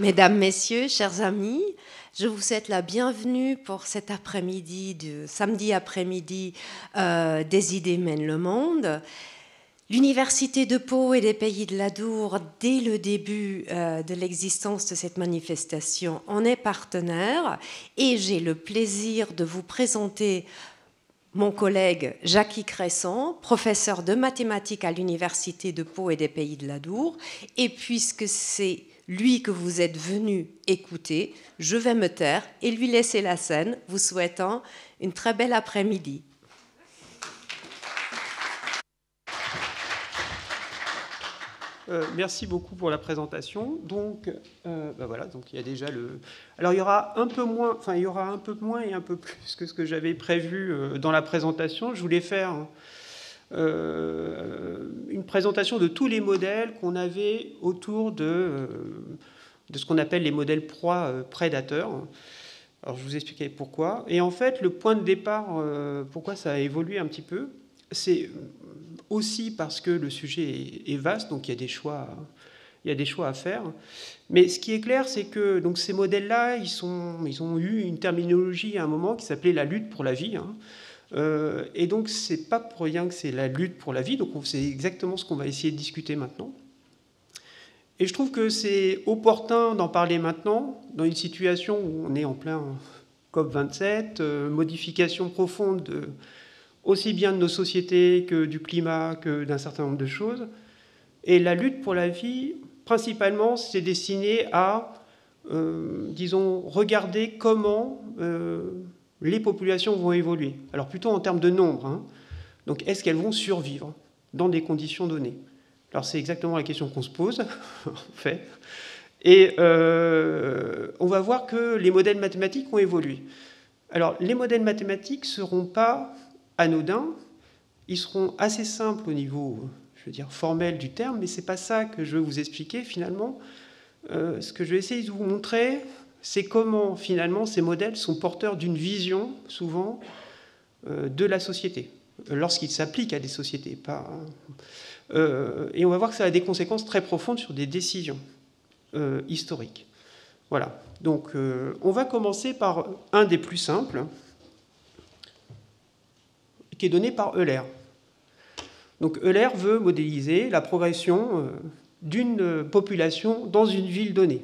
Mesdames, Messieurs, chers amis, je vous souhaite la bienvenue pour cet après-midi, de samedi après-midi euh, des idées mènent le monde. L'Université de Pau et des Pays de l'Adour, dès le début euh, de l'existence de cette manifestation, en est partenaire et j'ai le plaisir de vous présenter mon collègue Jackie Cresson, professeur de mathématiques à l'Université de Pau et des Pays de l'Adour. Et puisque c'est lui que vous êtes venu écouter, je vais me taire et lui laisser la scène, vous souhaitant une très belle après-midi. Euh, merci beaucoup pour la présentation. Donc, euh, bah voilà, donc il y a déjà le. Alors il y aura un peu moins, enfin il y aura un peu moins et un peu plus que ce que j'avais prévu euh, dans la présentation. Je voulais faire une présentation de tous les modèles qu'on avait autour de, de ce qu'on appelle les modèles proie prédateurs. Alors je vous expliquer pourquoi. Et en fait, le point de départ, pourquoi ça a évolué un petit peu, c'est aussi parce que le sujet est, vaste, donc il y a des choix, il y a des choix à faire. Mais ce qui est clair, c'est que donc ces modèles-là, ils ont eu une terminologie à un moment qui s'appelait la lutte pour la vie. Hein. Euh, et donc c'est pas pour rien que c'est la lutte pour la vie. Donc c'est exactement ce qu'on va essayer de discuter maintenant. Et je trouve que c'est opportun d'en parler maintenant, dans une situation où on est en plein COP27, euh, modification profonde de aussi bien de nos sociétés que du climat, que d'un certain nombre de choses. Et la lutte pour la vie, principalement, c'est destiné à, euh, disons, regarder comment les populations vont évoluer. Alors plutôt en termes de nombre. Hein. Donc est-ce qu'elles vont survivre dans des conditions données? Alors c'est exactement la question qu'on se pose, en fait. Et euh, on va voir que les modèles mathématiques ont évolué. Alors les modèles mathématiques ne seront pas anodins, ils seront assez simples au niveau, je veux dire, formel du terme, mais ce n'est pas ça que je veux vous expliquer finalement. Euh, ce que je vais essayer de vous montrer, c'est comment finalement ces modèles sont porteurs d'une vision, souvent, euh, de la société, lorsqu'ils s'appliquent à des sociétés. Pas, euh, et on va voir que ça a des conséquences très profondes sur des décisions historiques. Voilà. Donc, on va commencer par un des plus simples, qui est donné par Euler. Donc Euler veut modéliser la progression euh, d'une population dans une ville donnée.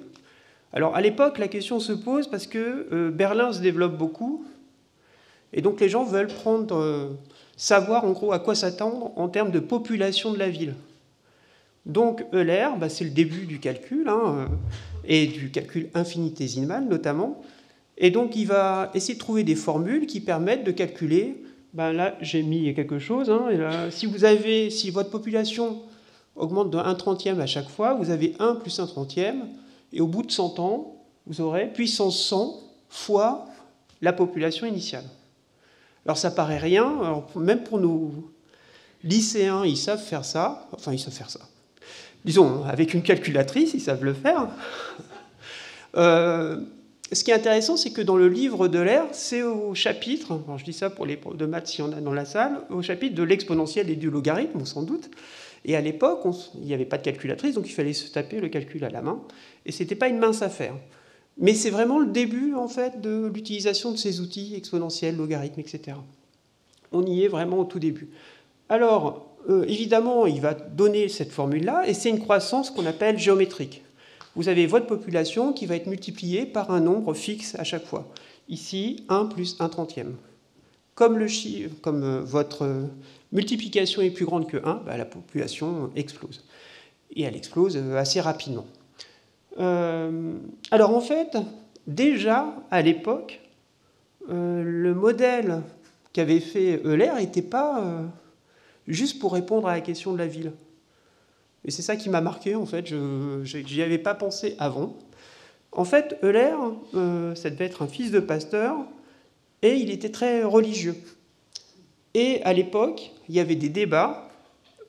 Alors à l'époque, la question se pose parce que euh, Berlin se développe beaucoup, et donc les gens veulent prendre, euh, savoir en gros à quoi s'attendre en termes de population de la ville. Donc Euler, bah, c'est le début du calcul, hein, et du calcul infinitésimal notamment, et donc il va essayer de trouver des formules qui permettent de calculer ben là j'ai mis quelque chose. Hein, si, vous avez, si votre population augmente de 1 trentième à chaque fois, vous avez 1 plus 1 trentième, et au bout de 100 ans, vous aurez puissance 100 fois la population initiale. Alors ça paraît rien, même pour nos lycéens, ils savent faire ça, enfin ils savent faire ça. Disons, avec une calculatrice, ils savent le faire. Euh, ce qui est intéressant, c'est que dans le livre de l'air, c'est au chapitre, je dis ça pour les profs de maths si on a dans la salle, au chapitre de l'exponentiel et du logarithme, sans doute. Et à l'époque, il n'y avait pas de calculatrice, donc il fallait se taper le calcul à la main. Et ce n'était pas une mince affaire. Mais c'est vraiment le début, en fait, de l'utilisation de ces outils exponentiels, logarithmes, etc. On y est vraiment au tout début. Alors, euh, évidemment, il va donner cette formule-là, et c'est une croissance qu'on appelle géométrique vous avez votre population qui va être multipliée par un nombre fixe à chaque fois. Ici, 1 plus 1 trentième. Comme, le comme euh, votre multiplication est plus grande que 1, bah, la population explose. Et elle explose euh, assez rapidement. Euh, alors en fait, déjà à l'époque, le modèle qu'avait fait Euler n'était pas juste pour répondre à la question de la ville. Et c'est ça qui m'a marqué, en fait, je n'y avais pas pensé avant. En fait, Euler, euh, ça devait être un fils de pasteur, et il était très religieux. Et à l'époque, il y avait des débats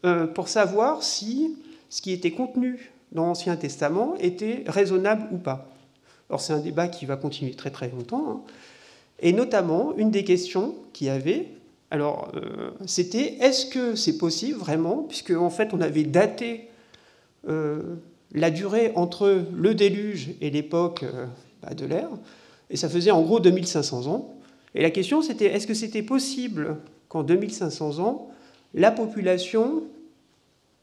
euh, pour savoir si ce qui était contenu dans l'Ancien Testament était raisonnable ou pas. Alors c'est un débat qui va continuer très très longtemps. Hein. Et notamment, une des questions qu'il y avait, alors, euh, c'était est-ce que c'est possible vraiment, puisque en fait on avait daté euh, la durée entre le déluge et l'époque bah, de l'ère, et ça faisait en gros 2500 ans. Et la question c'était est-ce que c'était possible qu'en 2500 ans, la population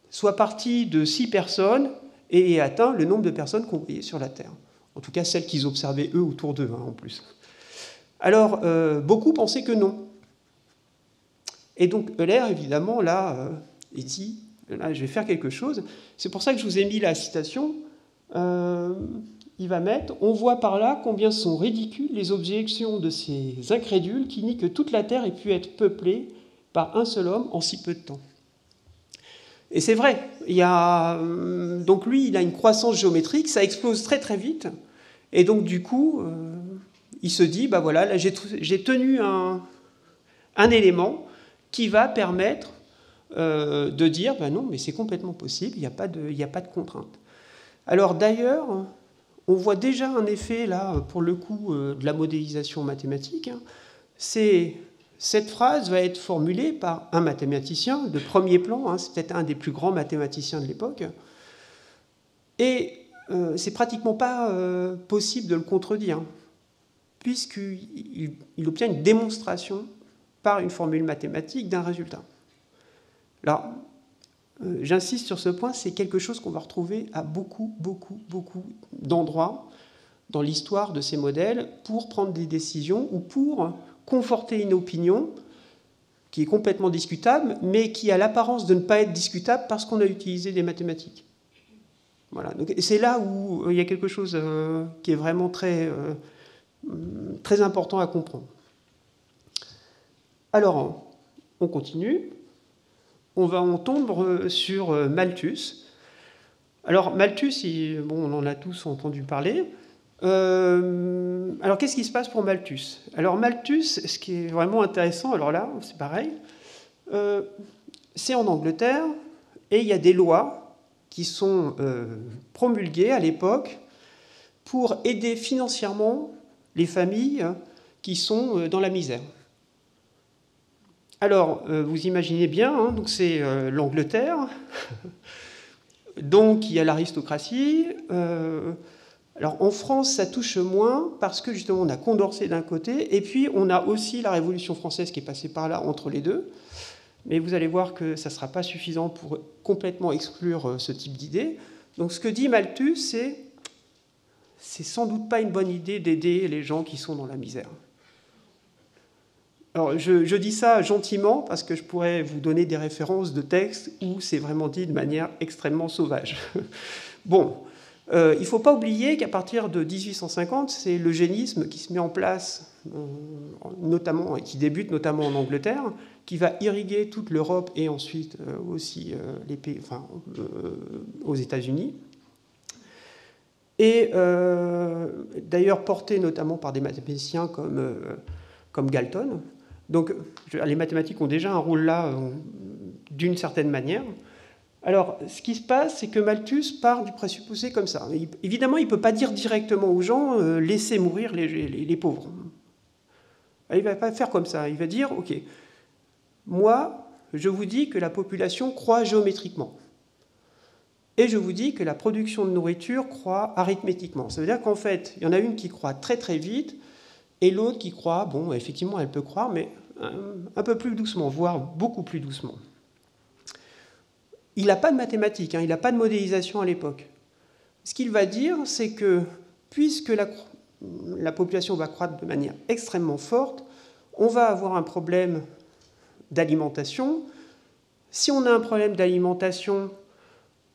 soit partie de 6 personnes et atteint le nombre de personnes qu'on voyait sur la Terre En tout cas, celles qu'ils observaient eux autour d'eux, en plus. Alors, euh, beaucoup pensaient que non. Et donc, Euler, évidemment, là, euh, il dit là, je vais faire quelque chose. C'est pour ça que je vous ai mis la citation. Euh, il va mettre On voit par là combien sont ridicules les objections de ces incrédules qui nient que toute la terre ait pu être peuplée par un seul homme en si peu de temps. Et c'est vrai, il a, euh, donc lui, il a une croissance géométrique, ça explose très très vite, et donc du coup, euh, il se dit, bah voilà, là j'ai tenu un, un, élément qui va permettre euh, de dire, bah non, mais c'est complètement possible, il n'y a, pas de, a pas de contrainte. Alors d'ailleurs, on voit déjà un effet là, pour le coup, de la modélisation mathématique. Hein. C'est cette phrase va être formulée par un mathématicien de premier plan, hein, c'est peut-être un des plus grands mathématiciens de l'époque, et euh, c'est pratiquement pas euh, possible de le contredire, puisqu'il il obtient une démonstration par une formule mathématique d'un résultat. Alors, euh, j'insiste sur ce point, c'est quelque chose qu'on va retrouver à beaucoup, beaucoup, beaucoup d'endroits dans l'histoire de ces modèles pour prendre des décisions ou pour conforter une opinion qui est complètement discutable, mais qui a l'apparence de ne pas être discutable parce qu'on a utilisé des mathématiques. Voilà. c'est là où euh, il y a quelque chose euh, qui est vraiment très, très important à comprendre. Alors, on continue on va en tomber sur euh, Malthus. Alors Malthus, on en a tous entendu parler. Euh, alors qu'est-ce qui se passe pour Malthus? Alors Malthus, ce qui est vraiment intéressant, alors là, c'est pareil, euh, c'est en Angleterre, et il y a des lois qui sont promulguées à l'époque pour aider financièrement les familles qui sont dans la misère. Alors, euh, vous imaginez bien, hein, c'est euh, l'Angleterre, donc il y a l'aristocratie. Euh, alors en France, ça touche moins parce que justement on a Condorcet d'un côté, et puis on a aussi la Révolution française qui est passée par là entre les deux. Mais vous allez voir que ça ne sera pas suffisant pour complètement exclure ce type d'idée. Donc ce que dit Malthus, c'est c'est sans doute pas une bonne idée d'aider les gens qui sont dans la misère. Alors, je, dis ça gentiment parce que je pourrais vous donner des références de textes où c'est vraiment dit de manière extrêmement sauvage. bon, euh, il ne faut pas oublier qu'à partir de 1850, c'est l'eugénisme qui se met en place, euh, notamment, et qui débute notamment en Angleterre, qui va irriguer toute l'Europe et ensuite euh, aussi les pays, enfin, aux États-Unis. Et d'ailleurs porté notamment par des mathématiciens comme, comme Galton, donc les mathématiques ont déjà un rôle là d'une certaine manière. Alors, ce qui se passe, c'est que Malthus part du présupposé comme ça. évidemment, il ne peut pas dire directement aux gens euh, laissez mourir les, pauvres. Il ne va pas faire comme ça. Il va dire ok, moi, je vous dis que la population croît géométriquement. Et je vous dis que la production de nourriture croît arithmétiquement. Ça veut dire qu'en fait, il y en a une qui croît très très vite, et l'autre qui croit, bon, effectivement, elle peut croire, mais un, peu plus doucement, voire beaucoup plus doucement. Il n'a pas de mathématiques, hein, il n'a pas de modélisation à l'époque. Ce qu'il va dire, c'est que puisque la, la population va croître de manière extrêmement forte, on va avoir un problème d'alimentation. Si on a un problème d'alimentation,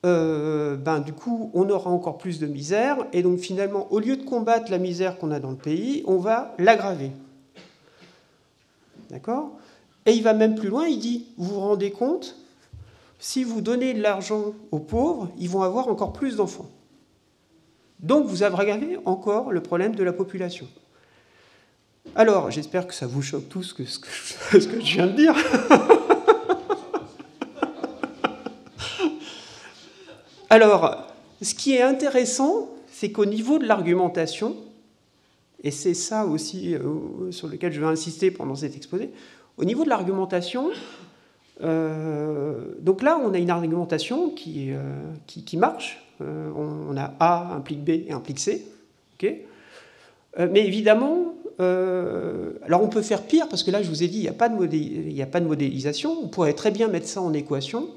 euh, ben, du coup, on aura encore plus de misère. Et donc, finalement, au lieu de combattre la misère qu'on a dans le pays, on va l'aggraver. D'accord? Et il va même plus loin, il dit, vous vous rendez compte Si vous donnez de l'argent aux pauvres, ils vont avoir encore plus d'enfants. Donc, vous aggravez encore le problème de la population. Alors, j'espère que ça vous choque tous ce que, je viens de dire. Alors, ce qui est intéressant, c'est qu'au niveau de l'argumentation, et c'est ça aussi euh, sur lequel je vais insister pendant cet exposé, au niveau de l'argumentation, donc là, on a une argumentation qui, qui, marche. On, a A implique B et implique C. mais évidemment, alors on peut faire pire, parce que là, je vous ai dit, il n'y a pas de modélisation. On pourrait très bien mettre ça en équation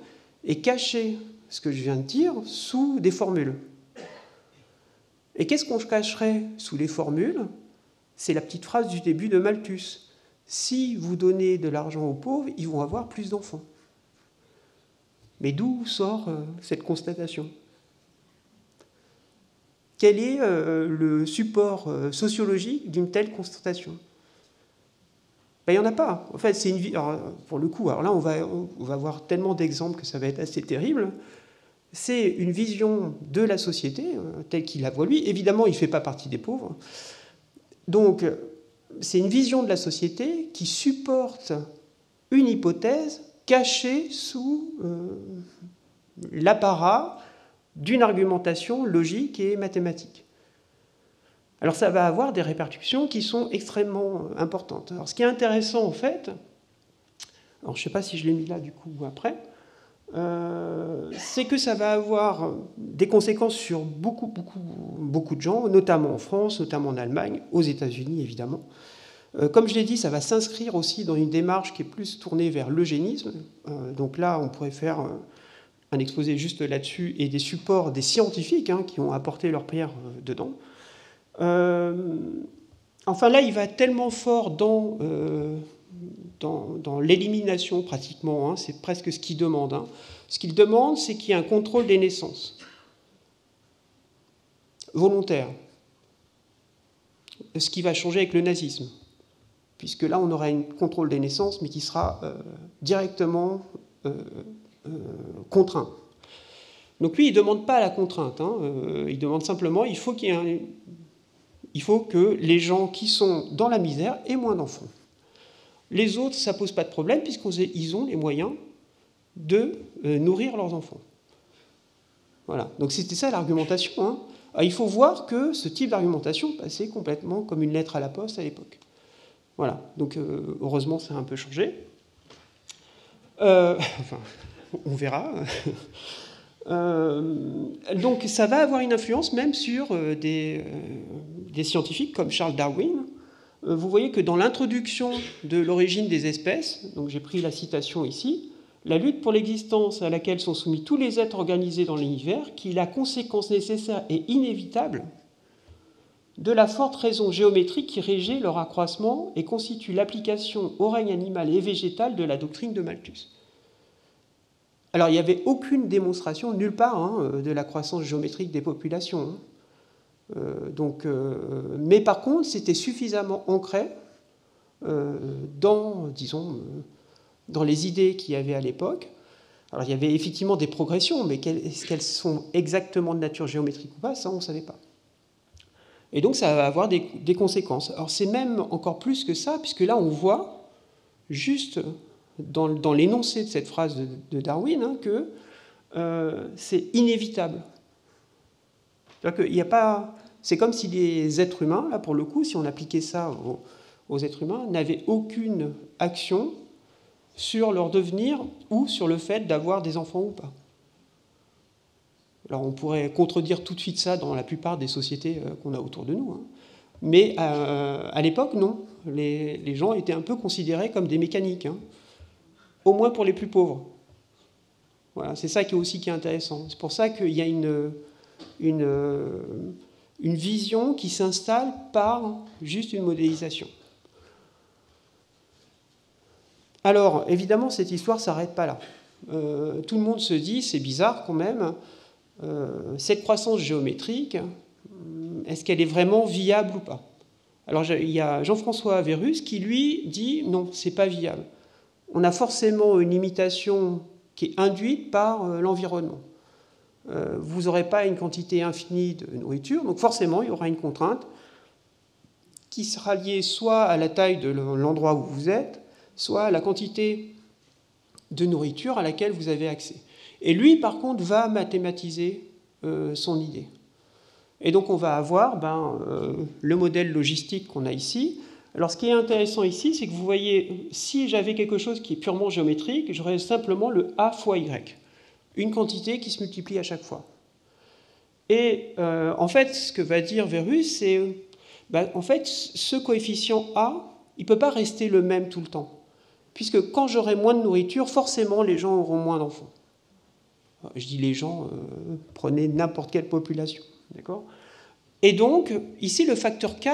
et cacher ce que je viens de dire sous des formules. Et qu'est-ce qu'on cacherait sous les formules? C'est la petite phrase du début de Malthus. Si vous donnez de l'argent aux pauvres, ils vont avoir plus d'enfants. Mais d'où sort euh, cette constatation? Quel est euh, le support euh, sociologique d'une telle constatation? Ben, il n'y en a pas. En fait, c'est une vie. pour le coup, alors là, on va, on va voir tellement d'exemples que ça va être assez terrible c'est une vision de la société telle qu'il la voit lui. Évidemment, il ne fait pas partie des pauvres. Donc, c'est une vision de la société qui supporte une hypothèse cachée sous euh, l'apparat d'une argumentation logique et mathématique. Alors ça va avoir des répercussions qui sont extrêmement importantes. Alors ce qui est intéressant en fait, alors je ne sais pas si je l'ai mis là du coup ou après, euh, c'est que ça va avoir des conséquences sur beaucoup, beaucoup, beaucoup de gens, notamment en France, notamment en Allemagne, aux États-Unis évidemment. Euh, comme je l'ai dit, ça va s'inscrire aussi dans une démarche qui est plus tournée vers l'eugénisme. Euh, donc là, on pourrait faire un exposé juste là-dessus et des supports des scientifiques hein, qui ont apporté leur pierre dedans. enfin là, il va tellement fort dans dans, l'élimination pratiquement, hein, c'est presque ce qu'il demande. Hein. Ce qu'il demande, c'est qu'il y ait un contrôle des naissances. Volontaire. Ce qui va changer avec le nazisme. Puisque là, on aura un contrôle des naissances, mais qui sera euh, directement euh, euh, contraint. Donc lui, il ne demande pas la contrainte. Hein, il demande simplement, il faut, qu'il y ait il faut que les gens qui sont dans la misère aient moins d'enfants. Les autres, ça ne pose pas de problème puisqu'ils ont les moyens de euh, nourrir leurs enfants. Voilà. Donc c'était ça l'argumentation. Hein. Ah, il faut voir que ce type d'argumentation passait complètement comme une lettre à la poste à l'époque. Voilà. Donc euh, heureusement, ça a un peu changé. Euh, enfin, on verra. donc ça va avoir une influence même sur des, scientifiques comme Charles Darwin, vous voyez que dans l'introduction de l'origine des espèces, donc j'ai pris la citation ici, la lutte pour l'existence à laquelle sont soumis tous les êtres organisés dans l'univers, qui est la conséquence nécessaire et inévitable de la forte raison géométrique qui régit leur accroissement et constitue l'application au règne animal et végétal de la doctrine de Malthus. Alors il n'y avait aucune démonstration nulle part hein, de la croissance géométrique des populations. Hein. Euh, donc, euh, mais par contre, c'était suffisamment ancré euh, dans, disons, dans les idées qu'il y avait à l'époque. Alors, il y avait effectivement des progressions, mais est-ce qu'elles sont exactement de nature géométrique ou pas, ça, on ne savait pas. Et donc, ça va avoir des, conséquences. Alors, c'est même encore plus que ça, puisque là, on voit, juste dans, dans l'énoncé de cette phrase de, Darwin, hein, que c'est inévitable. A pas c'est comme si les êtres humains, là pour le coup, si on appliquait ça aux, êtres humains, n'avaient aucune action sur leur devenir ou sur le fait d'avoir des enfants ou pas. Alors on pourrait contredire tout de suite ça dans la plupart des sociétés euh, qu'on a autour de nous. Hein. Mais euh, à l'époque, non. Les, gens étaient un peu considérés comme des mécaniques, hein. au moins pour les plus pauvres. Voilà, c'est ça qui est aussi qui est intéressant. C'est pour ça qu'il y a une, une, une vision qui s'installe par juste une modélisation. Alors, évidemment, cette histoire ne s'arrête pas là. Euh, tout le monde se dit, c'est bizarre quand même, euh, cette croissance géométrique, euh, est-ce qu'elle est vraiment viable ou pas? Alors, il y a Jean-François Averus qui, lui, dit, non, c'est pas viable. On a forcément une limitation qui est induite par l'environnement. Euh, vous n'aurez pas une quantité infinie de nourriture, donc forcément il y aura une contrainte qui sera liée soit à la taille de l'endroit où vous êtes, soit à la quantité de nourriture à laquelle vous avez accès. Et lui, par contre, va mathématiser euh, son idée. Et donc on va avoir ben, euh, le modèle logistique qu'on a ici, Alors ce qui est intéressant ici, c'est que vous voyez, si j'avais quelque chose qui est purement géométrique, j'aurais simplement le A fois Y, une quantité qui se multiplie à chaque fois. Et euh, en fait, ce que va dire Verus, c'est, bah, en fait, ce coefficient A, il ne peut pas rester le même tout le temps. Puisque quand j'aurai moins de nourriture, forcément, les gens auront moins d'enfants. Je dis les gens, euh, prenez n'importe quelle population. D'accord? Et donc, ici, le facteur K,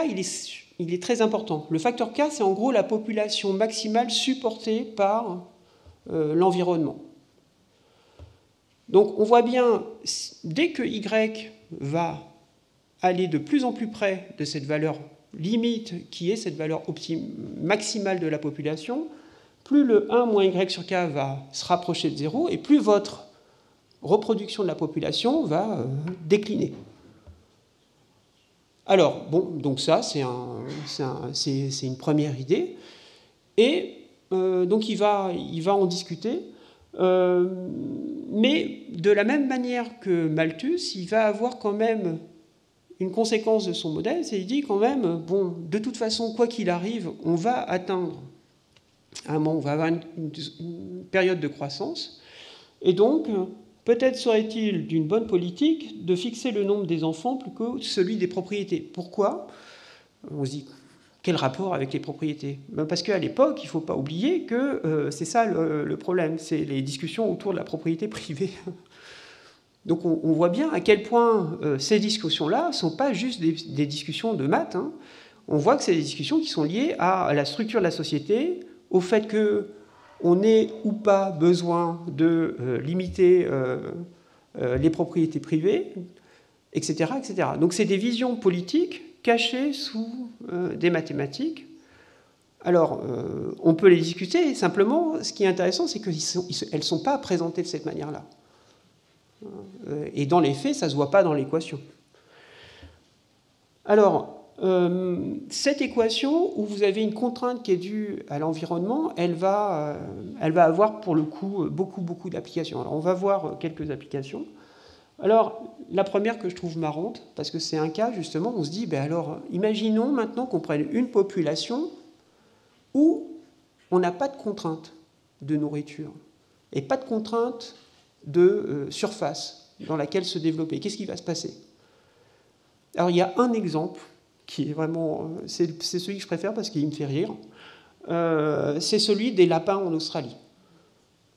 il est très important. Le facteur K, c'est en gros la population maximale supportée par euh, l'environnement. Donc on voit bien, dès que Y va aller de plus en plus près de cette valeur limite qui est cette valeur maximale de la population, plus le 1 moins Y sur K va se rapprocher de 0 et plus votre reproduction de la population va euh, décliner. Alors, bon, donc ça, c'est une première idée. Et euh, donc, il va, en discuter. Euh, mais de la même manière que Malthus, il va avoir quand même une conséquence de son modèle, c'est qu'il dit quand même, bon, de toute façon, quoi qu'il arrive, on va atteindre un moment, on va avoir une période de croissance. Et donc, Peut-être serait-il d'une bonne politique de fixer le nombre des enfants plus que celui des propriétés. Pourquoi? On se dit, quel rapport avec les propriétés? Ben, Parce qu'à l'époque, il ne faut pas oublier que euh, c'est ça le, problème, c'est les discussions autour de la propriété privée. Donc on, voit bien à quel point euh, ces discussions-là ne sont pas juste des, discussions de maths. Hein. On voit que c'est des discussions qui sont liées à la structure de la société, au fait que on ait ou pas besoin de euh, limiter les propriétés privées, etc. etc. Donc c'est des visions politiques cachées sous des mathématiques. Alors, on peut les discuter, simplement, ce qui est intéressant, c'est qu'elles ne sont pas présentées de cette manière-là. Et dans les faits, ça ne se voit pas dans l'équation. Alors, euh, cette équation, où vous avez une contrainte qui est due à l'environnement, elle, va, euh, elle va avoir pour le coup beaucoup, beaucoup d'applications. Alors on va voir quelques applications. Alors la première que je trouve marrante, parce que c'est un cas justement, on se dit, ben alors imaginons maintenant qu'on prenne une population où on n'a pas de contrainte de nourriture et pas de contrainte de euh, surface dans laquelle se développer. Qu'est-ce qui va se passer? Alors il y a un exemple qui est vraiment. Euh, c'est celui que je préfère parce qu'il me fait rire. Euh, c'est celui des lapins en Australie.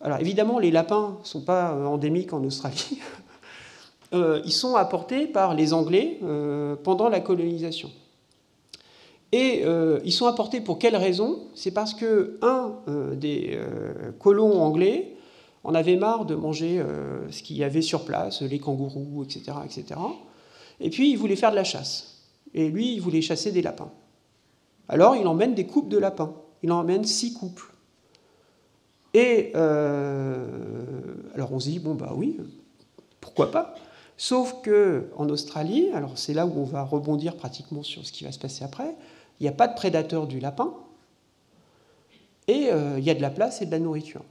Alors évidemment, les lapins ne sont pas endémiques en Australie. ils sont apportés par les Anglais pendant la colonisation. Et ils sont apportés pour quelle raison? C'est parce que un des colons anglais en avait marre de manger ce qu'il y avait sur place, les kangourous, etc., etc. Et puis il voulait faire de la chasse. Et lui, il voulait chasser des lapins. Alors, il emmène des couples de lapins. Il emmène six couples. Et euh, alors on se dit, bon, bah oui, pourquoi pas? Sauf que en Australie, alors c'est là où on va rebondir pratiquement sur ce qui va se passer après, il n'y a pas de prédateur du lapin, et euh, il y a de la place et de la nourriture.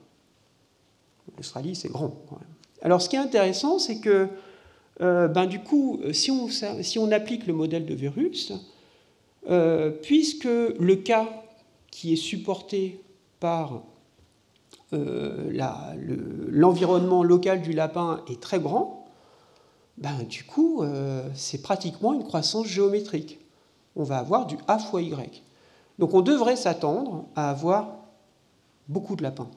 L'Australie, c'est grand. Alors ce qui est intéressant, c'est que euh, ben, du coup, si on, applique le modèle de Verus, euh, puisque le cas qui est supporté par l'environnement local du lapin est très grand, ben, du coup, c'est pratiquement une croissance géométrique. On va avoir du A fois Y. Donc on devrait s'attendre à avoir beaucoup de lapins.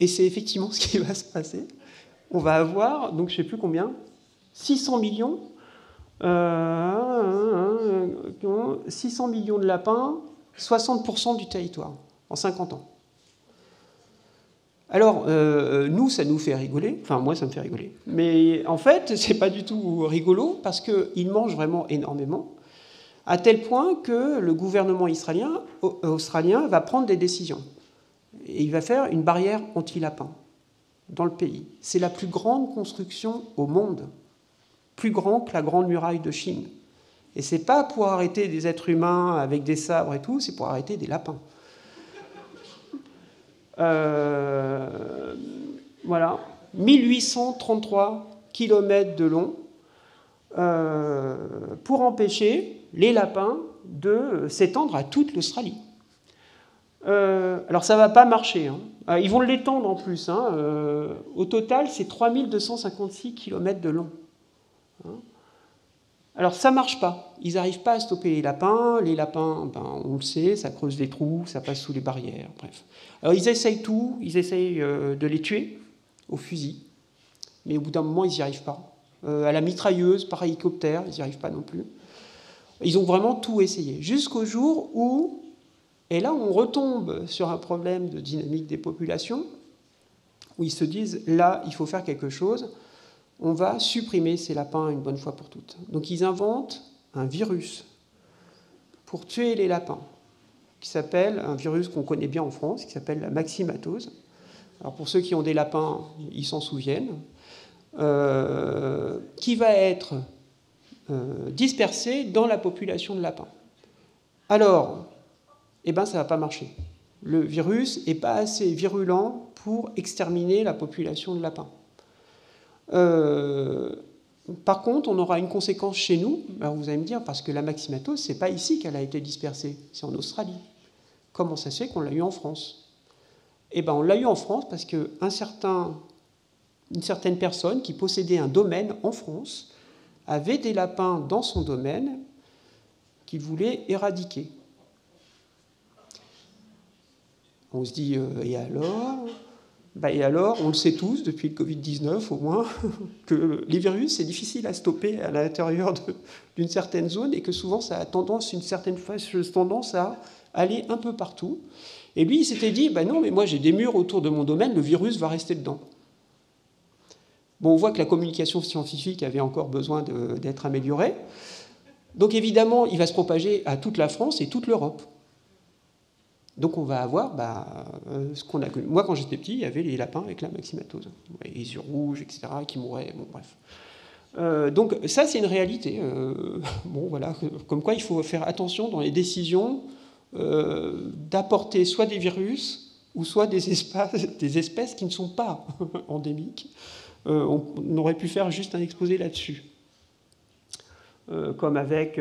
Et c'est effectivement ce qui va se passer on va avoir, donc je ne sais plus combien, 600 millions, 600 euh, millions de lapins, 60% du territoire, en 50 ans. Alors, euh, nous, ça nous fait rigoler, enfin moi, ça me fait rigoler. Mais en fait, ce n'est pas du tout rigolo parce qu'ils mangent vraiment énormément, à tel point que le gouvernement israélien, australien va prendre des décisions. Et il va faire une barrière anti-lapin dans le pays. C'est la plus grande construction au monde, plus grand que la Grande Muraille de Chine. Et c'est pas pour arrêter des êtres humains avec des sabres et tout, c'est pour arrêter des lapins. Euh, voilà, 1833 km de long euh, pour empêcher les lapins de s'étendre à toute l'Australie. Euh, alors ça ne va pas marcher. Hein. Ils vont l'étendre en plus. Hein. Au total, c'est 3256 km de long. Hein. Alors ça marche pas. Ils n'arrivent pas à stopper les lapins. Les lapins, ben, on le sait, ça creuse des trous, ça passe sous les barrières. Bref. Alors ils essayent tout. Ils essayent de les tuer au fusil. Mais au bout d'un moment, ils n'y arrivent pas. à la mitrailleuse, par hélicoptère, ils n'y arrivent pas non plus. Ils ont vraiment tout essayé. Jusqu'au jour où et là, on retombe sur un problème de dynamique des populations, où ils se disent, là, il faut faire quelque chose, on va supprimer ces lapins une bonne fois pour toutes. Donc ils inventent un virus pour tuer les lapins, qui s'appelle, un virus qu'on connaît bien en France, qui s'appelle la maximatose. Alors pour ceux qui ont des lapins, ils s'en souviennent, euh, qui va être euh, dispersé dans la population de lapins. Alors, eh bien, ça va pas marcher. Le virus n'est pas assez virulent pour exterminer la population de lapins. Euh, par contre, on aura une conséquence chez nous. Alors vous allez me dire, parce que la maximatose, c'est pas ici qu'elle a été dispersée, c'est en Australie. Comment ça se fait qu'on l'a eu en France? Eh bien, on l'a eu en France parce qu'une certain, certaine personne qui possédait un domaine en France avait des lapins dans son domaine qu'il voulait éradiquer. On se dit, euh, et alors? Bah, Et alors, on le sait tous depuis le Covid-19 au moins, que les virus, c'est difficile à stopper à l'intérieur d'une certaine zone et que souvent ça a tendance, une certaine tendance à aller un peu partout. Et lui, il s'était dit, bah non, mais moi j'ai des murs autour de mon domaine, le virus va rester dedans. Bon, on voit que la communication scientifique avait encore besoin d'être améliorée. Donc évidemment, il va se propager à toute la France et toute l'Europe. Donc on va avoir bah, euh, ce qu'on a connu. Moi, quand j'étais petit, il y avait les lapins avec la maximatose, les yeux rouges, etc., qui mouraient. Bon, bref. Euh, donc ça, c'est une réalité. Euh, bon, voilà, comme quoi il faut faire attention dans les décisions d'apporter soit des virus ou soit des, des espèces qui ne sont pas endémiques. on aurait pu faire juste un exposé là-dessus. Comme avec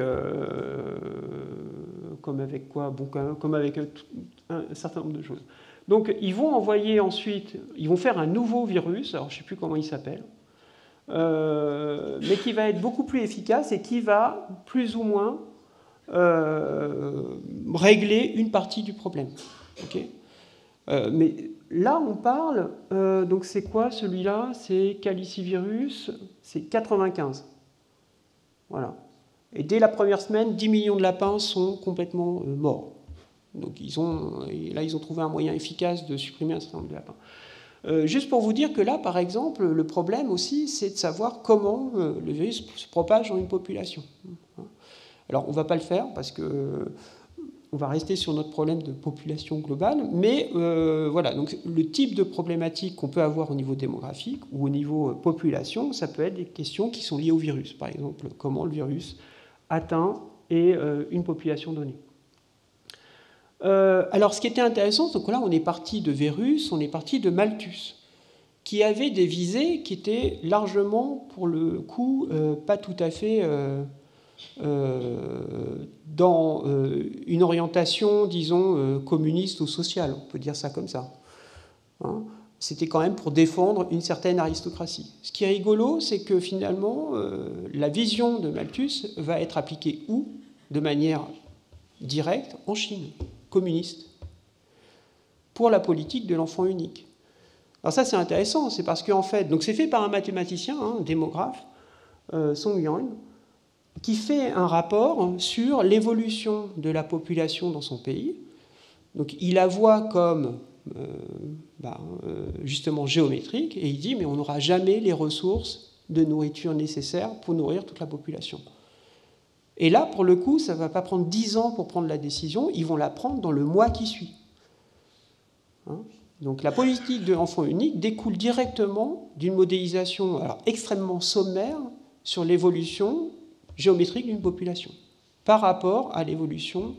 comme avec quoi bon, comme avec un, certain nombre de choses. Donc ils vont envoyer ensuite, ils vont faire un nouveau virus, alors je ne sais plus comment il s'appelle, euh, mais qui va être beaucoup plus efficace et qui va plus ou moins régler une partie du problème. mais là, on parle, donc c'est quoi celui-là? C'est calicivirus, c'est 95. Voilà. Et dès la première semaine, 10 millions de lapins sont complètement euh, morts. Donc ils ont, là, ils ont trouvé un moyen efficace de supprimer un certain nombre de lapins. Euh, juste pour vous dire que là, par exemple, le problème aussi, c'est de savoir comment euh, le virus se propage dans une population. Alors, on ne va pas le faire parce que on va rester sur notre problème de population globale, mais euh, voilà, donc le type de problématique qu'on peut avoir au niveau démographique ou au niveau euh, population, ça peut être des questions qui sont liées au virus. Par exemple, comment le virus atteint et, euh, une population donnée. alors, ce qui était intéressant, donc là, on est parti de virus, on est parti de Malthus, qui avait des visées qui étaient largement, pour le coup, pas tout à fait euh, dans euh, une orientation, disons, euh, communiste ou sociale, on peut dire ça comme ça. Hein. C'était quand même pour défendre une certaine aristocratie. Ce qui est rigolo, c'est que finalement, la vision de Malthus va être appliquée où? De manière directe en Chine, communiste, pour la politique de l'enfant unique. Alors ça, c'est intéressant, c'est parce qu'en fait, donc c'est fait par un mathématicien, un démographe, Song Yang, qui fait un rapport sur l'évolution de la population dans son pays. Donc il la voit comme euh, bah, euh, justement géométrique et il dit mais on n'aura jamais les ressources de nourriture nécessaires pour nourrir toute la population. Et là, pour le coup, ça ne va pas prendre dix ans pour prendre la décision, ils vont la prendre dans le mois qui suit. Hein donc la politique de l'enfant unique découle directement d'une modélisation extrêmement sommaire sur l'évolution géométrique d'une population par rapport à l'évolution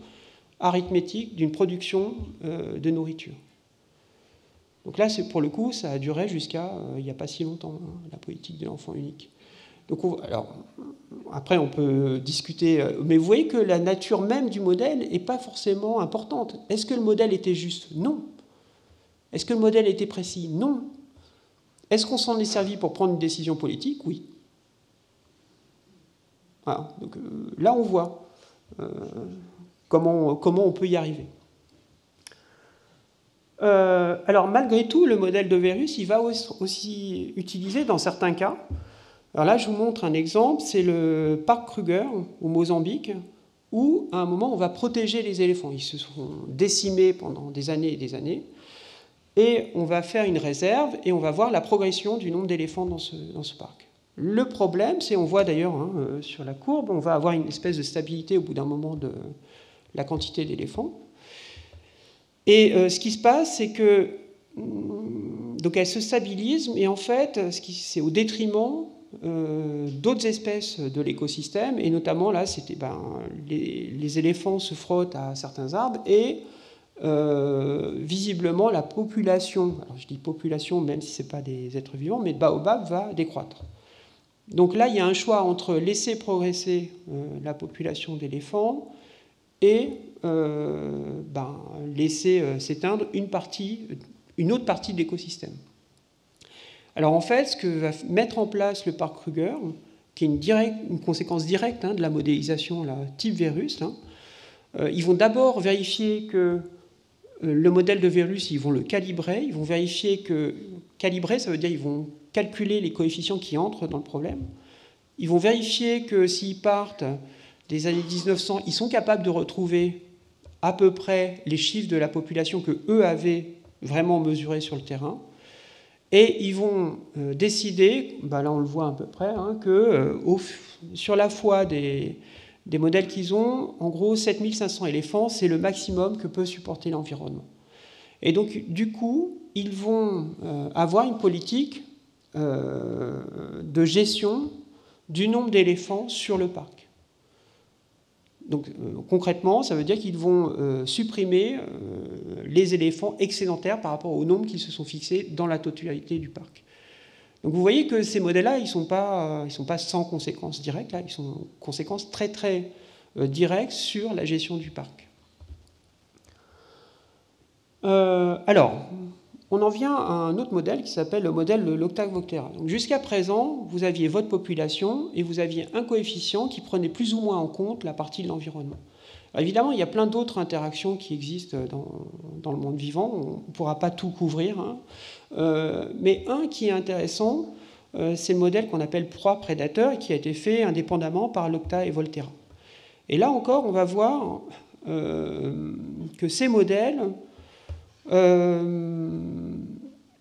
arithmétique d'une production euh, de nourriture. Donc là, pour le coup, ça a duré jusqu'à euh, il n'y a pas si longtemps, hein, la politique de l'enfant unique. Donc, alors, après, on peut discuter, mais vous voyez que la nature même du modèle n'est pas forcément importante. Est-ce que le modèle était juste? Non. Est-ce que le modèle était précis? Non. Est-ce qu'on s'en est servi pour prendre une décision politique? Oui. Donc, là, on voit comment, comment on peut y arriver. Euh, alors malgré tout, le modèle de Verus, il va aussi utiliser dans certains cas. Alors là, je vous montre un exemple, c'est le parc Kruger au Mozambique, où à un moment, on va protéger les éléphants. Ils se sont décimés pendant des années et des années. Et on va faire une réserve et on va voir la progression du nombre d'éléphants dans ce, dans ce, parc. Le problème, c'est, on voit d'ailleurs hein, euh, sur la courbe, on va avoir une espèce de stabilité au bout d'un moment de la quantité d'éléphants. Et euh, ce qui se passe, c'est que mm, donc elle se stabilise, mais en fait, c'est au détriment euh, d'autres espèces de l'écosystème, et notamment là, c'était ben, les, éléphants se frottent à certains arbres et euh, visiblement la population, alors je dis population même si ce n'est pas des êtres vivants, mais de baobab va décroître. Donc là, il y a un choix entre laisser progresser la population d'éléphants et euh, ben, laisser euh, s'éteindre une, une autre partie de l'écosystème. Alors en fait, ce que va mettre en place le parc Kruger, qui est une, conséquence directe hein, de la modélisation la type virus, euh, ils vont d'abord vérifier que le modèle de virus, ils vont le calibrer, ils vont vérifier que calibrer, ça veut dire ils vont calculer les coefficients qui entrent dans le problème. Ils vont vérifier que s'ils partent des années 1900, ils sont capables de retrouver à peu près les chiffres de la population que eux avaient vraiment mesurés sur le terrain. Et ils vont euh, décider, bah là on le voit à peu près, hein, que euh, sur la foi des, modèles qu'ils ont, en gros 7500 éléphants, c'est le maximum que peut supporter l'environnement. Et donc du coup, ils vont euh, avoir une politique de gestion du nombre d'éléphants sur le parc. Donc euh, concrètement, ça veut dire qu'ils vont euh, supprimer euh, les éléphants excédentaires par rapport au nombre qu'ils se sont fixés dans la totalité du parc. Donc vous voyez que ces modèles-là, ils ne sont, pas, sans conséquences directes, là, ils sont conséquences très très directes sur la gestion du parc. alors, on en vient à un autre modèle qui s'appelle le modèle de l'octave Voctera. Jusqu'à présent, vous aviez votre population et vous aviez un coefficient qui prenait plus ou moins en compte la partie de l'environnement. Évidemment, il y a plein d'autres interactions qui existent dans, le monde vivant, on ne pourra pas tout couvrir, hein. euh, mais un qui est intéressant, euh, c'est le modèle qu'on appelle proie-prédateur et qui a été fait indépendamment par l'Octa et Volterra. Et là encore, on va voir euh, que ces modèles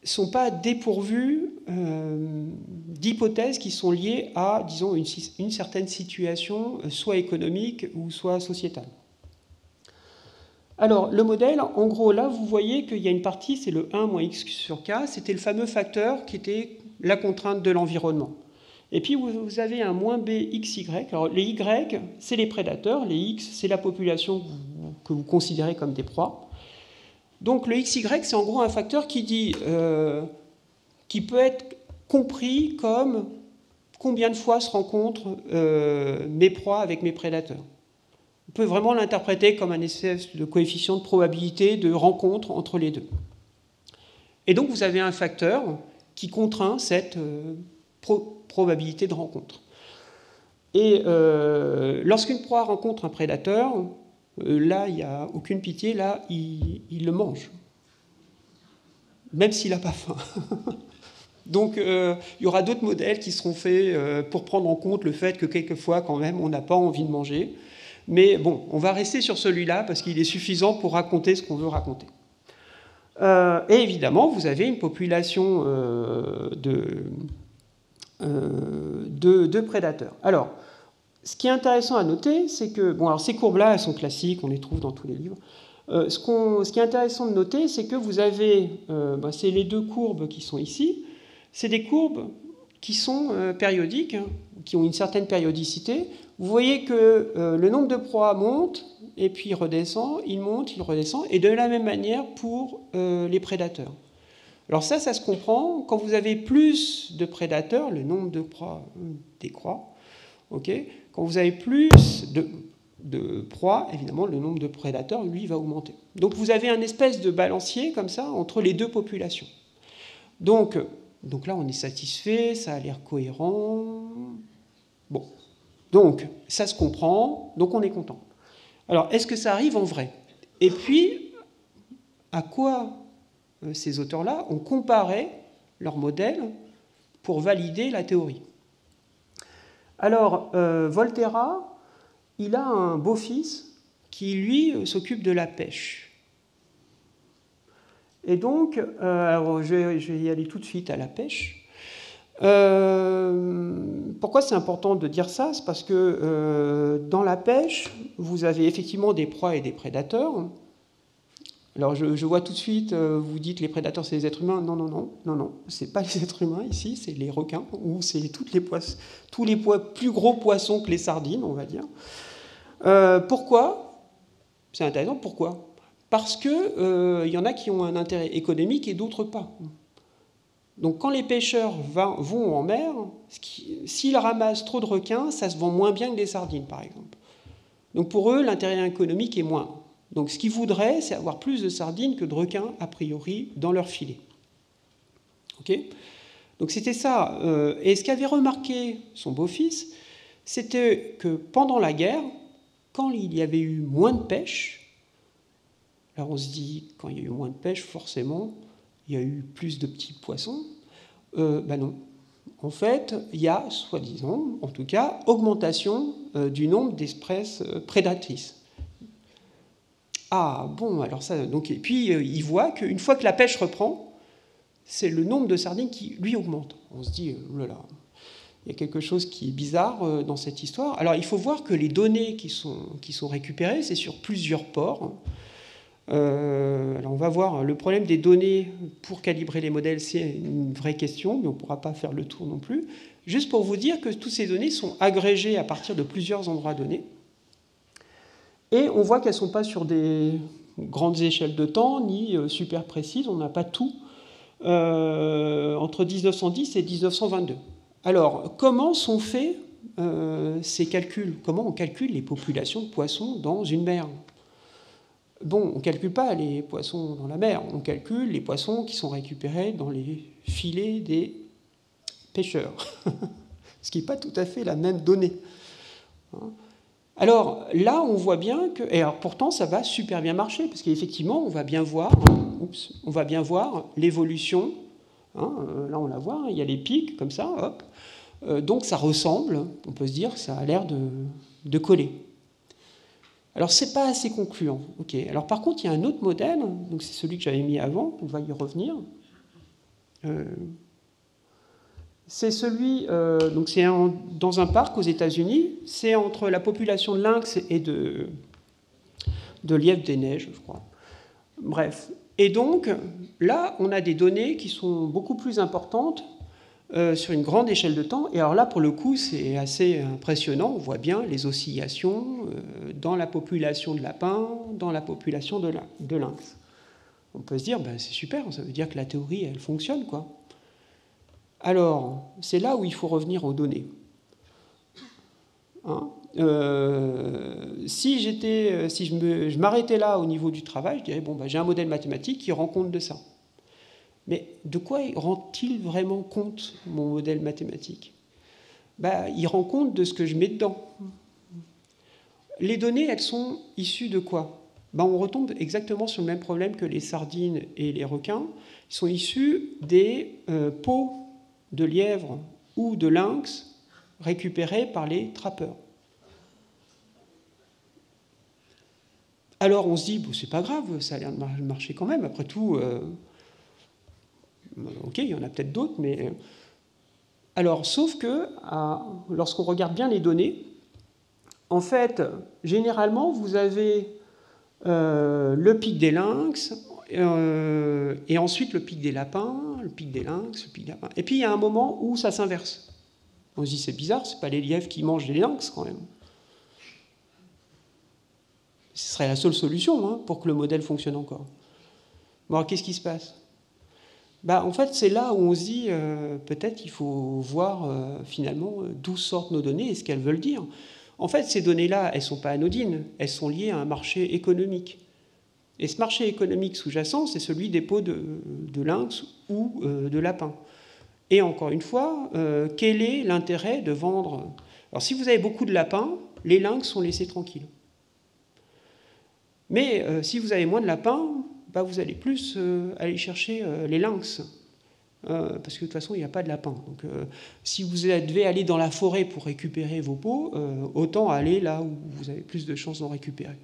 sont pas dépourvus euh, d'hypothèses qui sont liées à, disons, une, certaine situation, euh, soit économique ou soit sociétale. Alors, le modèle, en gros, là, vous voyez qu'il y a une partie, c'est le 1 moins x sur k, c'était le fameux facteur qui était la contrainte de l'environnement. Et puis, vous avez un moins b. Alors, les y, c'est les prédateurs, les x, c'est la population que vous considérez comme des proies. Donc le XY, c'est en gros un facteur qui dit, euh, qui peut être compris comme combien de fois se rencontrent euh, mes proies avec mes prédateurs. On peut vraiment l'interpréter comme un espèce de coefficient de probabilité de rencontre entre les deux. Et donc vous avez un facteur qui contraint cette euh, probabilité de rencontre. Et lorsqu'une proie rencontre un prédateur, là, il n'y a aucune pitié, là, il, le mange. Même s'il n'a pas faim. Donc, euh, il y aura d'autres modèles qui seront faits euh, pour prendre en compte le fait que quelquefois, quand même, on n'a pas envie de manger. Mais bon, on va rester sur celui-là parce qu'il est suffisant pour raconter ce qu'on veut raconter. et évidemment, vous avez une population de, de, de, prédateurs. Alors, ce qui est intéressant à noter, c'est que, bon, alors ces courbes-là, elles sont classiques, on les trouve dans tous les livres. Euh, ce, qui est intéressant de noter, c'est que vous avez, euh, bah, c'est les deux courbes qui sont ici, c'est des courbes qui sont euh, périodiques, hein, qui ont une certaine périodicité. Vous voyez que le nombre de proies monte, et puis il redescend, il monte, il redescend, et de la même manière pour les prédateurs. Alors ça, ça se comprend. Quand vous avez plus de prédateurs, le nombre de proies décroît. ok Quand vous avez plus de, proies, évidemment, le nombre de prédateurs, lui, va augmenter. Donc vous avez un espèce de balancier comme ça entre les deux populations. Donc, donc là, on est satisfait, ça a l'air cohérent. Bon. Donc, ça se comprend, donc on est content. Alors, est-ce que ça arrive en vrai? Et puis, à quoi euh, ces auteurs-là ont comparé leur modèle pour valider la théorie? Alors, euh, Volterra, il a un beau-fils qui, lui, euh, s'occupe de la pêche. Et donc, alors je, vais, y aller tout de suite à la pêche. pourquoi c'est important de dire ça? C'est parce que dans la pêche, vous avez effectivement des proies et des prédateurs. Alors je, vois tout de suite, euh, vous dites les prédateurs c'est les êtres humains. Non, non, non, non, non, c'est pas les êtres humains ici, c'est les requins ou c'est toutes les tous les plus gros poissons que les sardines, on va dire. Euh, pourquoi? C'est intéressant. Pourquoi? Parce que il euh, y en a qui ont un intérêt économique et d'autres pas. Donc quand les pêcheurs vont en mer, s'ils ramassent trop de requins, ça se vend moins bien que des sardines, par exemple. Donc pour eux, l'intérêt économique est moins. Donc ce qu'ils voudraient, c'est avoir plus de sardines que de requins, a priori, dans leur filet. Donc c'était ça. Euh, et ce qu'avait remarqué son beau-fils, c'était que pendant la guerre, quand il y avait eu moins de pêche, alors on se dit, quand il y a eu moins de pêche, forcément, il y a eu plus de petits poissons. Euh, ben non. En fait, il y a, soi-disant, en tout cas, augmentation euh, du nombre d'espèces prédatrices. Ah bon, alors ça, donc, et puis euh, il voit qu'une fois que la pêche reprend, c'est le nombre de sardines qui lui augmente. On se dit, oh là là, il y a quelque chose qui est bizarre euh, dans cette histoire. Alors il faut voir que les données qui sont, récupérées, c'est sur plusieurs ports. Euh, alors on va voir, le problème des données pour calibrer les modèles, c'est une vraie question, mais on ne pourra pas faire le tour non plus. Juste pour vous dire que toutes ces données sont agrégées à partir de plusieurs endroits donnés. Et on voit qu'elles ne sont pas sur des grandes échelles de temps, ni euh, super précises, on n'a pas tout, euh, entre 1910 et 1922. Alors, comment sont faits euh, ces calculs? Comment on calcule les populations de poissons dans une mer? Bon, on ne calcule pas les poissons dans la mer, on calcule les poissons qui sont récupérés dans les filets des pêcheurs. Ce qui n'est pas tout à fait la même donnée. Hein? Alors là, on voit bien que, et alors pourtant, ça va super bien marcher, parce qu'effectivement, on va bien voir, on va bien voir l'évolution. Hein, euh, là, on la voit, il y a les pics comme ça, hop. Euh, donc ça ressemble, on peut se dire que ça a l'air de, coller. Alors c'est pas assez concluant. Ok. Alors par contre, il y a un autre modèle, donc c'est celui que j'avais mis avant, on va y revenir. Euh, c'est celui, euh, donc c'est dans un parc aux États-Unis, c'est entre la population de lynx et de, de des neiges, je crois. Bref. Et donc, là, on a des données qui sont beaucoup plus importantes euh, sur une grande échelle de temps. Et alors là, pour le coup, c'est assez impressionnant. On voit bien les oscillations euh, dans la population de lapins, dans la population de, de lynx. On peut se dire, ben, c'est super, ça veut dire que la théorie, elle fonctionne, quoi. Alors, c'est là où il faut revenir aux données. Hein euh, si si je m'arrêtais là au niveau du travail, je dirais bon, bah, j'ai un modèle mathématique qui rend compte de ça. Mais de quoi rend-il vraiment compte mon modèle mathématique? Bah, Il rend compte de ce que je mets dedans. Les données, elles sont issues de quoi? Bah, On retombe exactement sur le même problème que les sardines et les requins. Ils sont issus des euh, peaux de lièvre ou de lynx récupérés par les trappeurs. Alors on se dit, bon, c'est pas grave, ça a l'air de marcher quand même. Après tout, euh, ok, il y en a peut-être d'autres, mais. Alors, sauf que lorsqu'on regarde bien les données, en fait, généralement, vous avez euh, le pic des lynx, euh, et ensuite le pic des lapins, le pic des lynx, le pic des. Et puis il y a un moment où ça s'inverse. On se dit c'est bizarre, c'est pas les lièvres qui mangent les lynx quand même. Ce serait la seule solution hein, pour que le modèle fonctionne encore. Bon, qu'est-ce qui se passe? Bah, en fait, c'est là où on se dit, peut-être il faut voir finalement d'où sortent nos données et ce qu'elles veulent dire. En fait, ces données-là, elles ne sont pas anodines, elles sont liées à un marché économique. Et ce marché économique sous-jacent, c'est celui des pots de, lynx ou euh, de lapin. Et encore une fois, euh, quel est l'intérêt de vendre? Alors si vous avez beaucoup de lapins, les lynx sont laissés tranquilles. Mais euh, si vous avez moins de lapins, bah, vous allez plus aller chercher les lynx. parce que de toute façon, il n'y a pas de lapins. Donc, si vous devez aller dans la forêt pour récupérer vos pots, autant aller là où vous avez plus de chances d'en récupérer.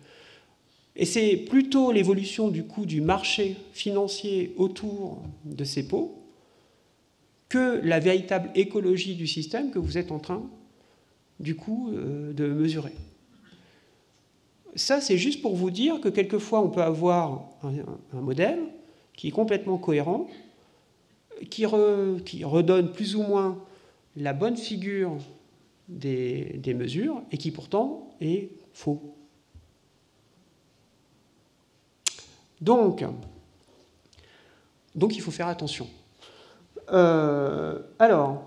Et c'est plutôt l'évolution du coût du marché financier autour de ces pots que la véritable écologie du système que vous êtes en train, du coup, euh, de mesurer. Ça, c'est juste pour vous dire que quelquefois, on peut avoir un, modèle qui est complètement cohérent, qui, redonne plus ou moins la bonne figure des mesures, et qui pourtant est faux. Donc, il faut faire attention. Euh, alors,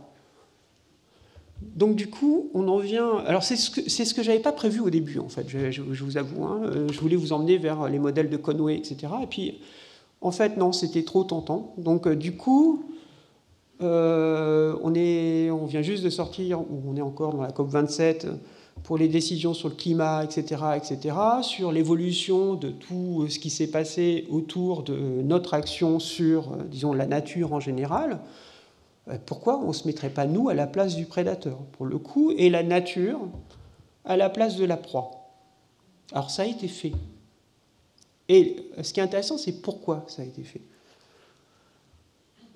donc du coup, on en vient. Alors c'est ce que c'est ce que j'avais pas prévu au début en fait. Je, vous avoue. Hein. Euh, je voulais vous emmener vers les modèles de Conway, etc. Et puis, en fait, non, c'était trop tentant. Donc euh, du coup, on est, on vient juste de sortir, on est encore dans la COP 27 pour les décisions sur le climat, etc., etc., sur l'évolution de tout ce qui s'est passé autour de notre action sur, euh, disons, la nature en général, euh, pourquoi on ne se mettrait pas, nous, à la place du prédateur, pour le coup, et la nature à la place de la proie? Alors ça a été fait. Et ce qui est intéressant, c'est pourquoi ça a été fait.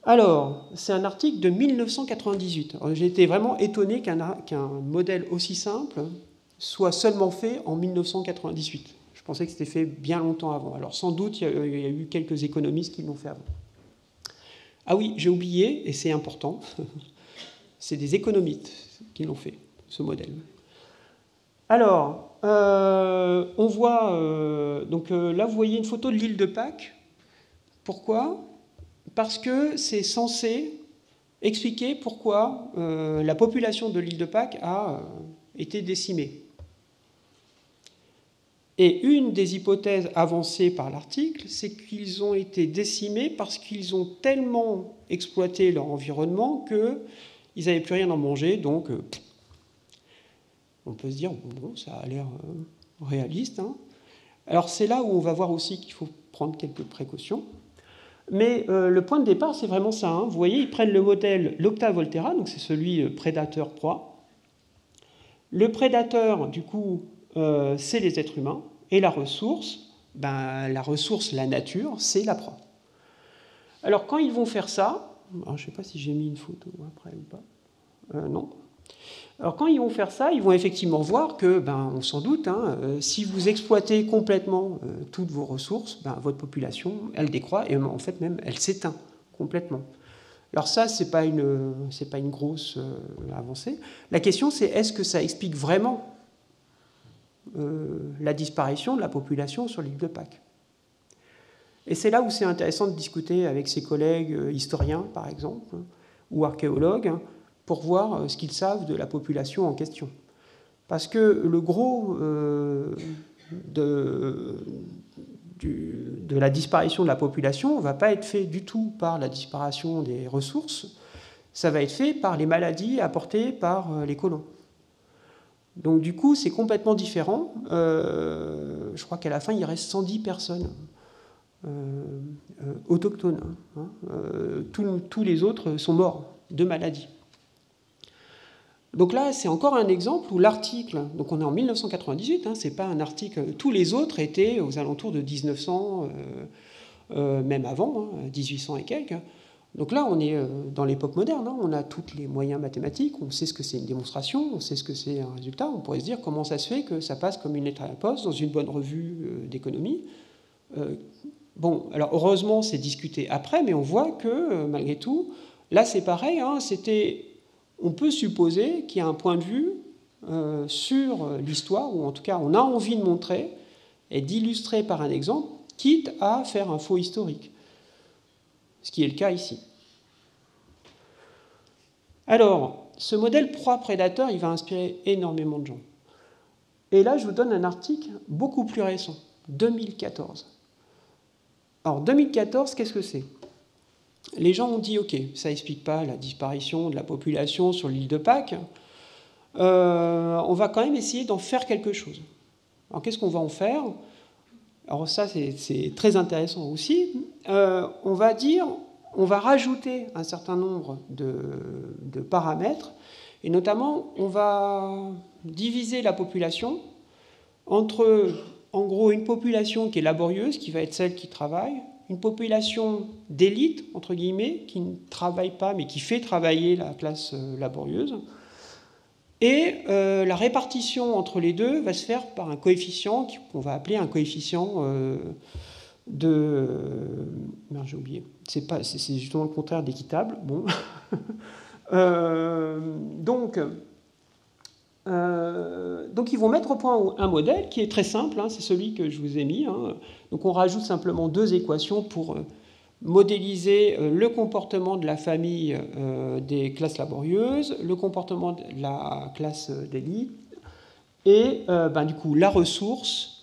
Alors, c'est un article de 1998. J'ai été vraiment étonné qu'un modèle aussi simple soit seulement fait en 1998. Je pensais que c'était fait bien longtemps avant. Alors sans doute, il y a, il y a eu quelques économistes qui l'ont fait avant. Ah oui, j'ai oublié, et c'est important, c'est des économistes qui l'ont fait, ce modèle. Alors, euh, on voit, euh, donc euh, là vous voyez une photo de l'île de Pâques. Pourquoi? Parce que c'est censé expliquer pourquoi euh, la population de l'île de Pâques a euh, été décimée. Et une des hypothèses avancées par l'article, c'est qu'ils ont été décimés parce qu'ils ont tellement exploité leur environnement qu'ils n'avaient plus rien à manger. Donc, euh, on peut se dire, bon, ça a l'air réaliste. Hein. Alors, c'est là où on va voir aussi qu'il faut prendre quelques précautions. Mais euh, le point de départ, c'est vraiment ça. Hein. Vous voyez, ils prennent le modèle l'Octa Volterra, donc c'est celui euh, prédateur-proie. Le prédateur, du coup, euh, c'est les êtres humains. Et la ressource, ben, la ressource, la nature, c'est la proie. Alors quand ils vont faire ça, je ne sais pas si j'ai mis une photo après ou pas. non, alors quand ils vont faire ça, ils vont effectivement voir que, ben, on s'en doute, hein, euh, si vous exploitez complètement euh, toutes vos ressources, ben, votre population, elle décroît et en fait même, elle s'éteint complètement. Alors ça, ce n'est pas, une, pas une grosse euh, avancée. La question, c'est est-ce que ça explique vraiment la disparition de la population sur l'île de Pâques? Et c'est là où c'est intéressant de discuter avec ses collègues historiens, par exemple, hein, ou archéologues, hein, pour voir euh, ce qu'ils savent de la population en question. Parce que le gros euh, de, la disparition de la population ne va pas être fait du tout par la disparition des ressources, ça va être fait par les maladies apportées par euh, les colons. Donc du coup, c'est complètement différent. je crois qu'à la fin, il reste 110 personnes autochtones. Hein. tous les autres sont morts de maladies. Donc là, c'est encore un exemple où l'article, donc on est en 1998, hein, c'est pas un article, tous les autres étaient aux alentours de 1900, euh, euh, même avant, 1800 hein, et quelques. Donc là, on est euh, dans l'époque moderne, hein, on a tous les moyens mathématiques, on sait ce que c'est une démonstration, on sait ce que c'est un résultat, on pourrait se dire comment ça se fait que ça passe comme une lettre à la poste dans une bonne revue d'économie. bon, alors heureusement, c'est discuté après, mais on voit que malgré tout, là c'est pareil, c'était on peut supposer qu'il y a un point de vue euh, sur l'histoire, ou en tout cas on a envie de montrer et d'illustrer par un exemple, quitte à faire un faux historique. ce qui est le cas ici. Alors, ce modèle proie-prédateur, il va inspirer énormément de gens. Et là, je vous donne un article beaucoup plus récent, 2014. Alors, 2014, qu'est-ce que c'est? Les gens ont dit, OK, ça n'explique pas la disparition de la population sur l'île de Pâques. Euh, on va quand même essayer d'en faire quelque chose. Alors, qu'est-ce qu'on va en faire? Alors, ça, c'est très intéressant aussi. Euh, on va dire, on va rajouter un certain nombre de, paramètres, et notamment, on va diviser la population entre, en gros, une population qui est laborieuse, qui va être celle qui travaille, une population d'élite, entre guillemets, qui ne travaille pas, mais qui fait travailler la classe euh, laborieuse. Et euh, la répartition entre les deux va se faire par un coefficient qu'on va appeler un coefficient euh, de. Merde, j'ai oublié. C'est, pas, c'est, justement le contraire d'équitable. Donc, euh, donc, ils vont mettre au point un modèle qui est très simple, hein, c'est celui que je vous ai mis. Hein. Donc, on rajoute simplement deux équations pour euh, modéliser le comportement de la famille des classes laborieuses, le comportement de la classe d'élite, et ben, du coup la ressource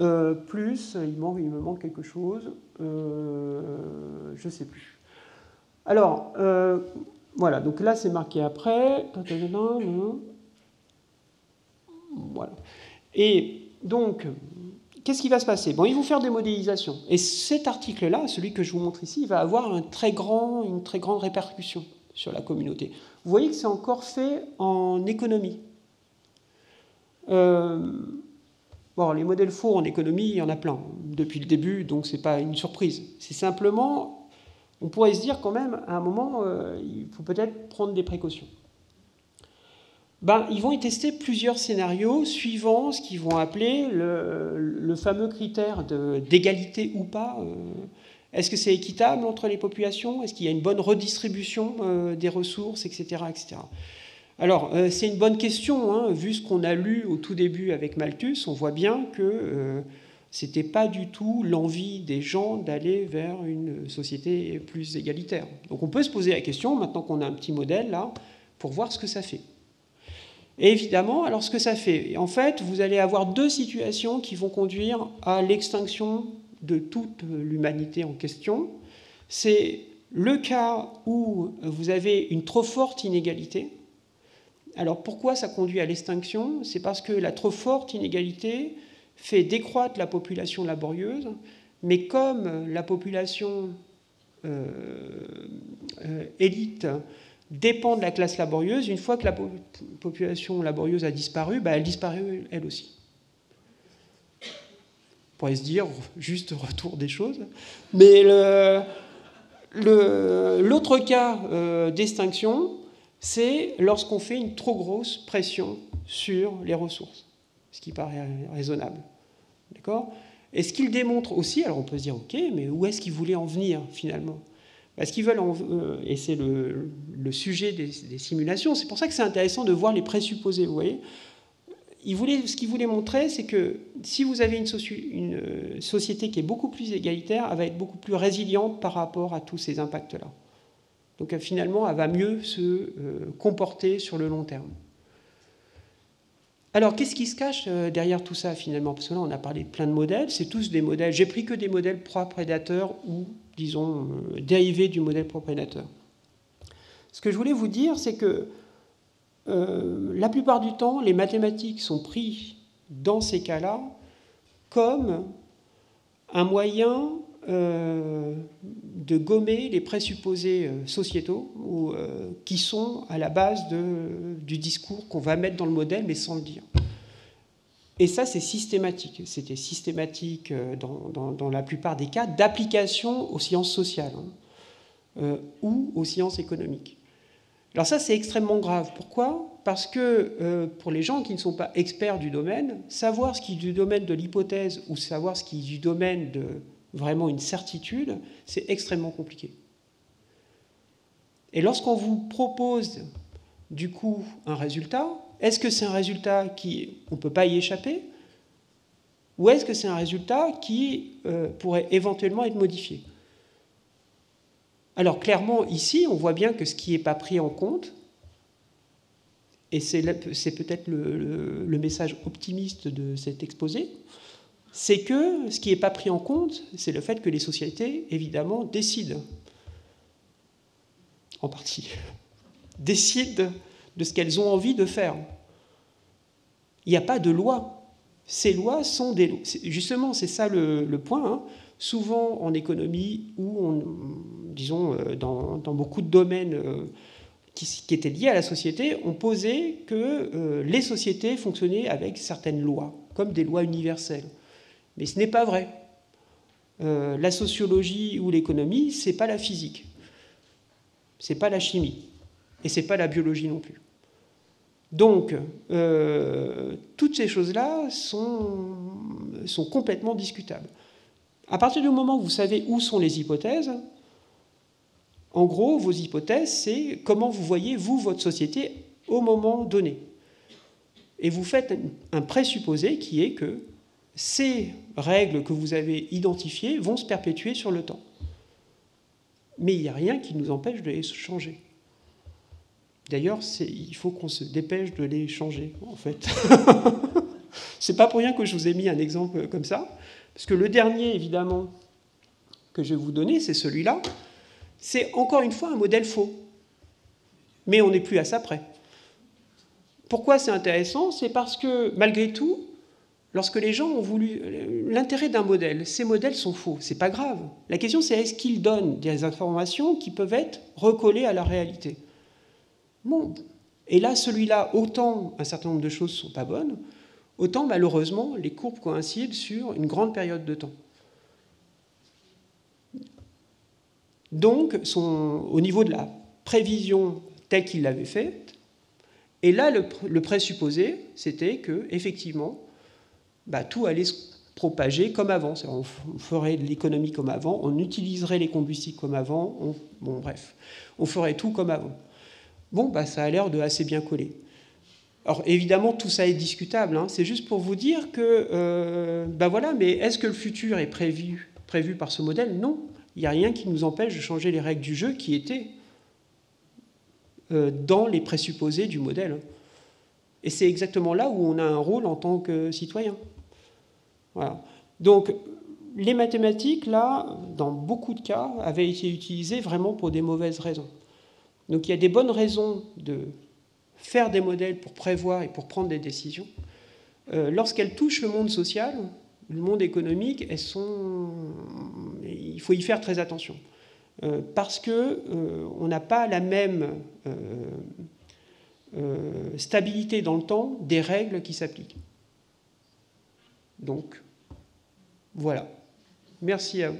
euh, plus, il, il, me manque quelque chose, euh, je ne sais plus. Alors, euh, voilà, donc là c'est marqué après. Voilà. Et donc, qu'est-ce qui va se passer? Bon, ils vont faire des modélisations. Et cet article-là, celui que je vous montre ici, va avoir très grand, une très grande répercussion sur la communauté. Vous voyez que c'est encore fait en économie. Euh, Bon, les modèles faux en économie, il y en a plein depuis le début, donc ce n'est pas une surprise. C'est simplement, on pourrait se dire quand même, à un moment, euh, il faut peut-être prendre des précautions. Ben, ils vont y tester plusieurs scénarios suivant ce qu'ils vont appeler le, fameux critère d'égalité ou pas. Euh, est-ce que c'est équitable entre les populations? Est-ce qu'il y a une bonne redistribution euh, des ressources, etc. etc. Alors, euh, c'est une bonne question. Hein. Vu ce qu'on a lu au tout début avec Malthus, on voit bien que ce n'était pas du tout l'envie des gens d'aller vers une société plus égalitaire. Donc, on peut se poser la question, maintenant qu'on a un petit modèle là, pour voir ce que ça fait. Et évidemment, alors ce que ça fait, en fait, vous allez avoir deux situations qui vont conduire à l'extinction de toute l'humanité en question. C'est le cas où vous avez une trop forte inégalité, alors pourquoi ça conduit à l'extinction? C'est parce que la trop forte inégalité fait décroître la population laborieuse, mais comme la population euh, euh, élite dépend de la classe laborieuse, une fois que la population laborieuse a disparu, bah, elle disparaît elle aussi. On pourrait se dire juste retour des choses. Mais l'autre cas euh, d'extinction, c'est lorsqu'on fait une trop grosse pression sur les ressources, ce qui paraît raisonnable. D'accord? Et ce qu'il démontre aussi, alors on peut se dire, ok, mais où est-ce qu'ils voulaient en venir finalement? Parce qu'ils veulent, euh, et c'est le, sujet des, simulations, c'est pour ça que c'est intéressant de voir les présupposés, vous voyez ce qu'il voulait montrer, c'est que si vous avez une, euh, société qui est beaucoup plus égalitaire, elle va être beaucoup plus résiliente par rapport à tous ces impacts-là. Donc euh, finalement, elle va mieux se comporter sur le long terme. Alors, qu'est-ce qui se cache derrière tout ça finalement? Parce que là, on a parlé de plein de modèles, c'est tous des modèles. J'ai pris que des modèles pro-prédateurs ou, disons, dérivés du modèle pro-prédateur. Ce que je voulais vous dire, c'est que la plupart du temps, les mathématiques sont prises dans ces cas-là comme un moyen euh, de gommer les présupposés euh, sociétaux euh, qui sont à la base du discours qu'on va mettre dans le modèle, mais sans le dire. Et ça, c'est systématique. C'était systématique dans, dans, la plupart des cas d'application aux sciences sociales hein, ou aux sciences économiques. Alors ça, c'est extrêmement grave. Pourquoi? Parce que pour les gens qui ne sont pas experts du domaine, savoir ce qui est du domaine de l'hypothèse ou savoir ce qui est du domaine de vraiment une certitude, c'est extrêmement compliqué. Et lorsqu'on vous propose du coup un résultat, est-ce que c'est un résultat qui on ne peut pas y échapper ou est-ce que c'est un résultat qui euh, pourrait éventuellement être modifié? Alors clairement, ici, on voit bien que ce qui n'est pas pris en compte, et c'est peut-être le, le, message optimiste de cet exposé, c'est que ce qui n'est pas pris en compte, c'est le fait que les sociétés, évidemment, décident, en partie, décident de ce qu'elles ont envie de faire. Il n'y a pas de loi. Ces lois sont des lois. Justement, c'est ça le, point. Hein. Souvent en économie, ou on, disons euh, dans, beaucoup de domaines euh, qui, étaient liés à la société, on posait que euh, les sociétés fonctionnaient avec certaines lois, comme des lois universelles. Mais ce n'est pas vrai. la sociologie ou l'économie, c'est pas la physique, c'est pas la chimie, et c'est pas la biologie non plus. Donc, euh, toutes ces choses-là sont, sont, complètement discutables. À partir du moment où vous savez où sont les hypothèses, en gros, vos hypothèses, c'est comment vous voyez, vous, votre société au moment donné. Et vous faites un présupposé qui est que ces règles que vous avez identifiées vont se perpétuer sur le temps. Mais il n'y a rien qui nous empêche de les changer. D'ailleurs, il faut qu'on se dépêche de les changer, en fait. c'est pas pour rien que je vous ai mis un exemple comme ça, parce que le dernier, évidemment, que je vais vous donner, c'est celui-là. C'est encore une fois un modèle faux. Mais on n'est plus à ça près. Pourquoi c'est intéressant? C'est parce que, malgré tout, lorsque les gens ont voulu. L'intérêt d'un modèle, ces modèles sont faux. C'est pas grave. La question, c'est est-ce qu'ils donnent des informations qui peuvent être recollées à la réalité? Bon. Et là, celui-là, autant un certain nombre de choses ne sont pas bonnes, autant malheureusement les courbes coïncident sur une grande période de temps. Donc, au niveau de la prévision telle qu'il l'avait faite, et là, le, présupposé, c'était que effectivement, bah, tout allait se propager comme avant. On, ferait de l'économie comme avant, on utiliserait les combustibles comme avant, bon bref, on ferait tout comme avant. Bon, bah, ça a l'air de assez bien coller. Alors évidemment, tout ça est discutable. Hein. C'est juste pour vous dire que, euh, bah voilà, mais est-ce que le futur est prévu, par ce modèle? Non. Il n'y a rien qui nous empêche de changer les règles du jeu qui étaient euh, dans les présupposés du modèle. Et c'est exactement là où on a un rôle en tant que citoyen. Voilà. Donc, les mathématiques, là, dans beaucoup de cas, avaient été utilisées vraiment pour des mauvaises raisons. Donc il y a des bonnes raisons de faire des modèles pour prévoir et pour prendre des décisions. Euh, lorsqu'elles touchent le monde social, le monde économique, elles sont... il faut y faire très attention. Euh, parce qu'on euh, n'a pas la même stabilité dans le temps des règles qui s'appliquent. Donc, voilà. Merci à vous.